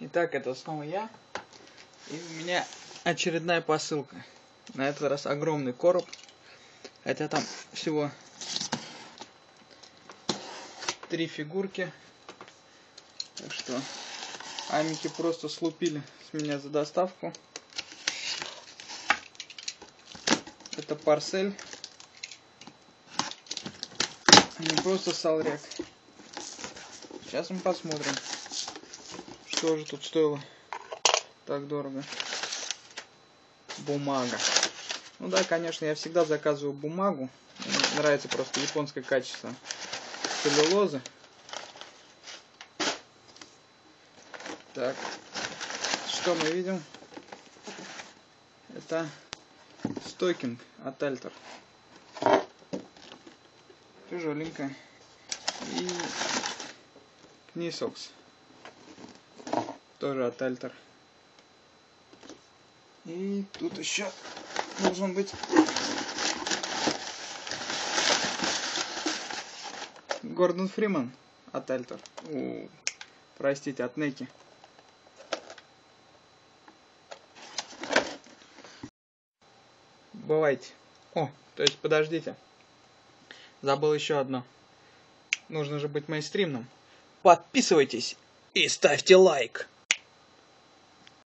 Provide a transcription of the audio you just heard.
Итак, это снова я. И у меня очередная посылка. На этот раз огромный короб. Хотя там всего три фигурки. Так что амики просто слупили с меня за доставку. Это парсель. Не просто салряк. Сейчас мы посмотрим что же тут стоило так дорого? Бумага. Ну да, конечно, я всегда заказываю бумагу. Мне нравится просто японское качество целлюлозы. Так, что мы видим? Это стокинг от Альтер. Тяжеленькая. И книсокс тоже от Альтер. И тут еще должен быть Гордон Фриман от Альтер. У, простите, от Неки. Бывайте. О, то есть подождите. Забыл еще одно. Нужно же быть мейнстримным. Подписывайтесь и ставьте лайк.